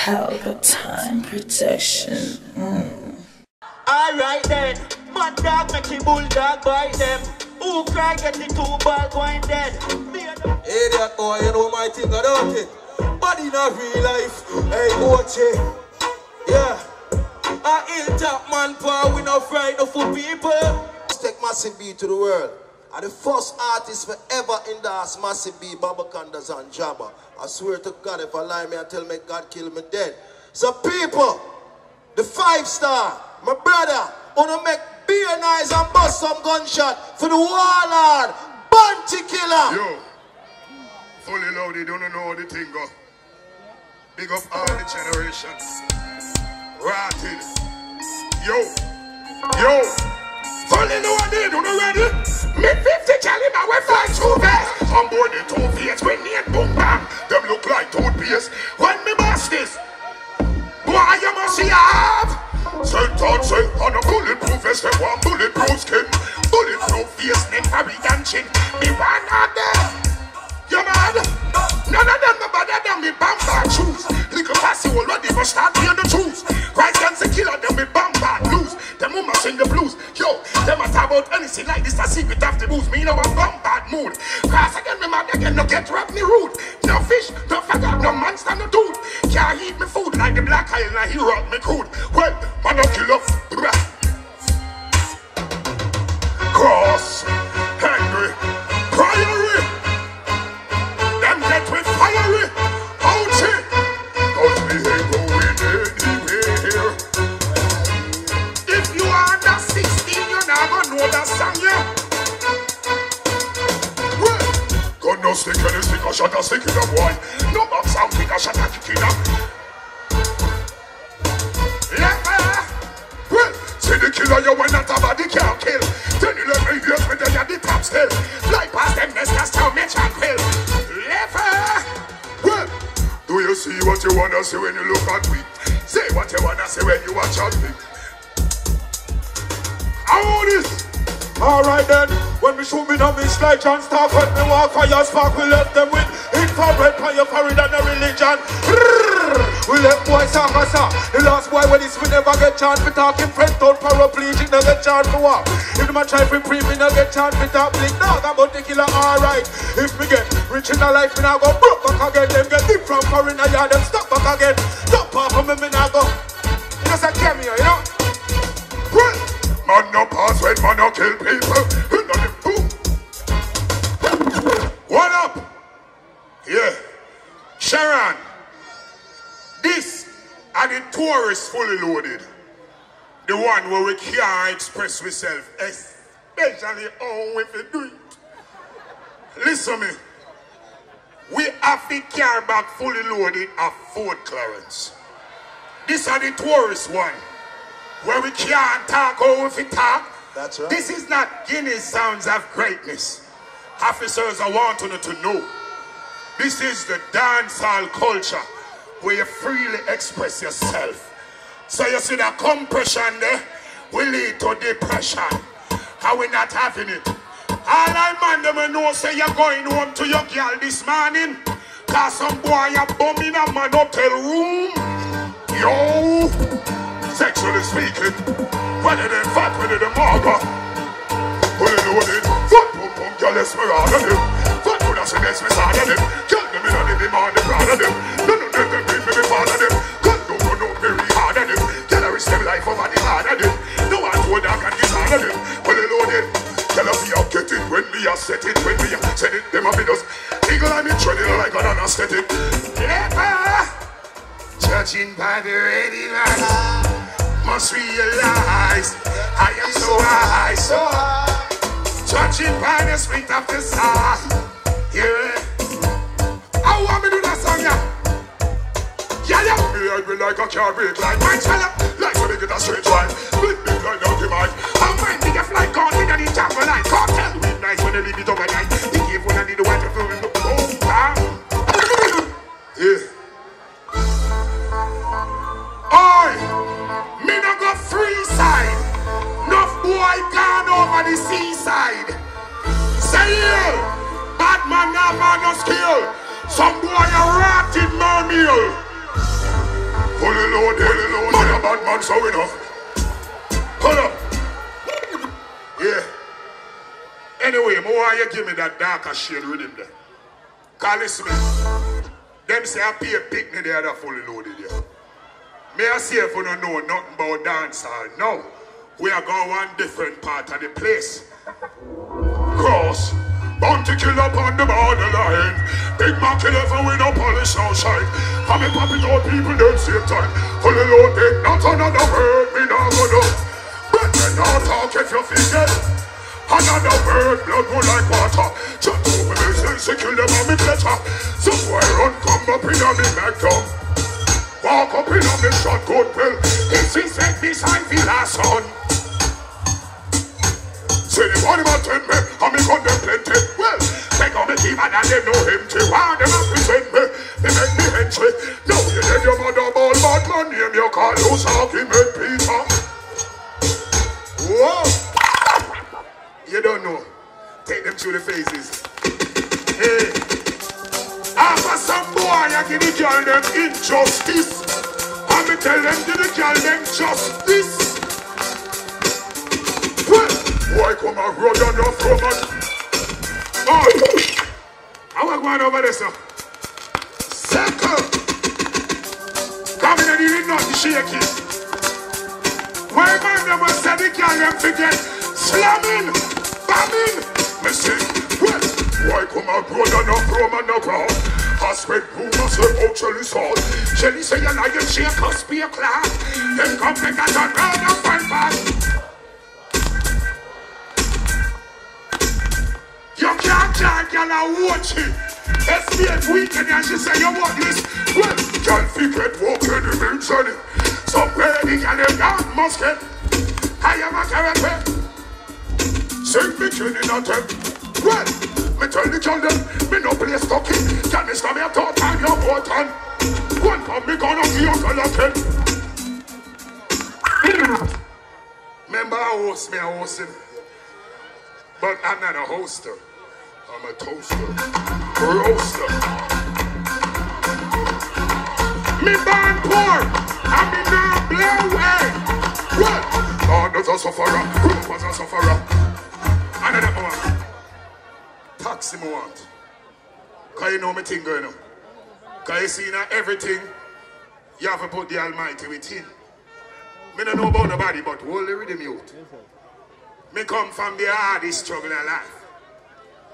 Palpatine protection. Mm. Alright then, mad dog make him bulldog bite them. Who cry get the two ball going dead? Me and the- Idiot boy, you know my thing, I don't it. But in a real life, hey, Oche. Yeah. A hilltop man power, we no fright no for people. Let's take Massive B to the world. And the first artist forever endorse Massive B, Babakandas and Jabba. I swear to God, if I lie me, I tell me God kill me dead. So people, the five star, my brother, wanna make beer nice and bust some gunshot for the warlord, Bounty Killer. Yo, fully loaded, don't know the thing go. Big up all the generations. Rotted. Yo, yo. Fully loaded, don't know ready? Mid 50 caliber, we fly too fast. On board the two face, we need boom bang. Them look like toothpaste. When me bust this, boy, you must see have. Sent on, sent on a bulletproof vest, and one bulletproof skin. Bulletproof face, neck, carry and chin. Me one of them. You mad? None of them no better than me bamba shoes. Little passy already must start hear the truth. Rise against the killer, them me bamba lose. Them woman sing the blues. Yo, them a talk about anything like this. A secret the booze. Me no one bad mood. Cross again, me mad again. No get rap me rude. No fish, no faggot, no monster, no dude. Can't eat me food like the black island. and He rock me crude. Well, man, no kill up. Cross, angry, see the killer you want not a body can't kill. Then you let me hear me then you the top still. Fly past them nesters tell me tranquil. Lever. Well, do you see what you wanna see when you look at me? Say what you wanna say when you watch at me. How old is? Alright then, when we shoot me down me slide and stop when me walk fire spark, we left them win. Infrared fire foreign than a religion. Brrr. We let boys, talk us never get chance for talking friend don't paraplegic, no get chance for walk. If them a try for pre, me no get chance for talk big dog about the killer alright. If me get rich in a life, me now go broke back again. Them get deep from foreign a yard, them stop back again. Stop off of me, me now go. Just a cameo, you know? Man no pass when man no kill people. Tourists fully loaded. The one where we can't express ourselves, especially how we do it. Listen to me. We have the car back fully loaded of Ford Clarence. This are the tourist one where we can't talk how we fi talk. That's right. This is not Guinness sounds of greatness. Officers, I want you to know. This is the dancehall culture where you freely express yourself. So you see that compression there will lead to depression. How we not having it. All I man them know say you're going home to your girl this morning. Cause some boy a bum in a man hotel room. Yo, sexually speaking, whether they fat, whether they mager. Well, you know it. Pump, girl, let's me on them. Foot put us in this, me on them. Kill them in the demand, the proud of them me set it, when me I set it. Them a be just eagle and me treading like an anesthetic. Never judging by the ready man must realize I am so high, so high. Judging by the sweet of the side. Yeah. I want me to do that song, yeah. Yeah, yeah. Me I be like a car brake light. My fella, like when they get a straight line. Big, big line out the mind. I'm mind big a fly gone in the jungle line. Cartel with nice when they leave it overnight. Be careful and the white in the boom, bam. Yeah. Oi! Me no go free. Enough boy gone over the seaside. Say yeah, bad man not man no skill. Some boy a rotted mermeal. loaded. Fully loaded. Man a bad man, so know. Hold up. Yeah. Anyway, more why you give me that darker shade rhythm there. Cause listen. Them say I pay a picnic there that fully loaded there. May I say if you don't know nothing about dancehall. No. We are going one different part of the place. Cross. Bounty kill up on the borderline. Big man kill ever with no polish no shine. Come and pop it out people them same time. Fully loaded, not another word, me not go do. But me not talk if you Another word, blood go like water. Just open the sense, kill them on me pleasure. So boy run, come up in on me back down. Walk up in on me shotgun pill. This is like this I feel last son. Say the one about ten me, and me contemplate it. Well, take on me team and they know him too. Why them represent me? They make me entry. Now you dead your mother ball, but man name you call you Saki made Peter. Whoa! You don't know. Take them through the faces. Hey. After some boy, I give the girl them injustice. And me tell them give the girl them justice. Boy, come and run on your from us. Oh, I want going over there, sir. Second. Come in and you did not shake it. Why man them will say the girl them forget slamming, bombing. Me say, well, why come and run on your from and no crowd? I spread rumors about Shelly Saul. Shelly say like it, shake a spear class. Then come make a turn round and find fast. You can't tell girl I watch it. SPF weekend and she say you want this. Well, girl forget walking the mention it. So where the them down musket. I am a character. Sing me tune in. Well, me tell the them, me no play stocking. Can me me a thought and your button. One come me gonna see your color Remember I host me, I host him. But I'm not a hoster. I'm a toaster. Roaster. Me born poor. And me now blow away. What? God is a sufferer. Group was a sufferer. Me want. Cause you know me thing going on. Cause you see now everything, you have to put the Almighty within. Me don't know about nobody, but hold the rhythm youth. Me come from the hardest struggle in life.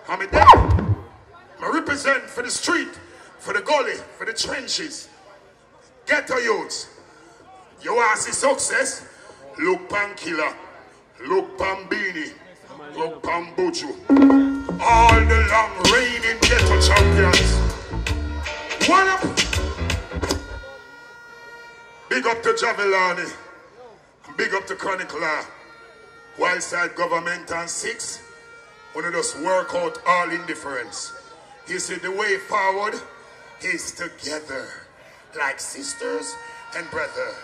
I'm a there. I represent for the street, for the gully, for the trenches. Ghetto youths. You want to see success? Look pan killer. Look pan Beenie. Look pan buju. All the long reigning ghetto champions. One up. Big up to Javelani. Big up to Chronicler. Wildside government and six. One of those work out all indifference. He said the way forward is together. Like sisters and brother.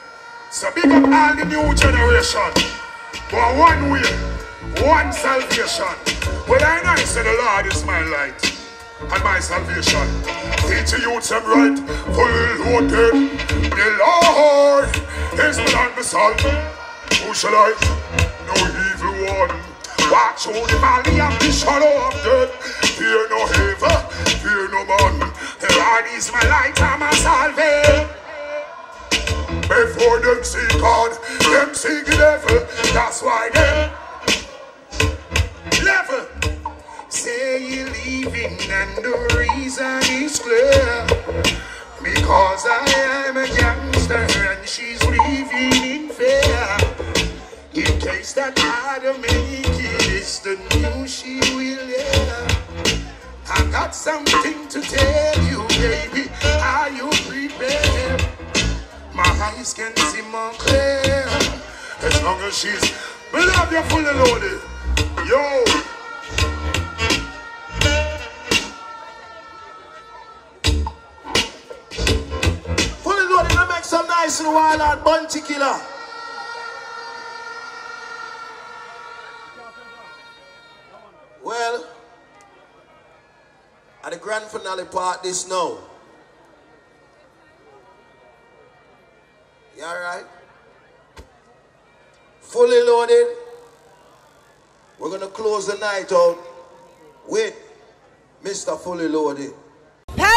So big up all the new generation. For one way, one salvation. Well, I know say the Lord is my light and my salvation. Teach the them right, fully loaded. The Lord is my land beside Who shall I? No evil one. Watch all the valley of the shadow of death. Fear no evil, fear no man. The Lord is my light and my salvation. Before them see God, them see the devil. That's why them Say you're leaving and the reason is clear. Because I am a youngster and she's leaving in fear. In case that I don't make it, it's the news she will hear. I got something to tell you, baby. Are you prepared? My eyes can see more clear. As long as she's, we love you fully loaded. Yo. Wild out Bounty Killer. Well, at the grand finale part this now. You alright? Fully loaded. We're gonna close the night out with Mr. Fully Loaded.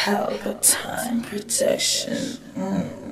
Pelpa Time Production. Mm.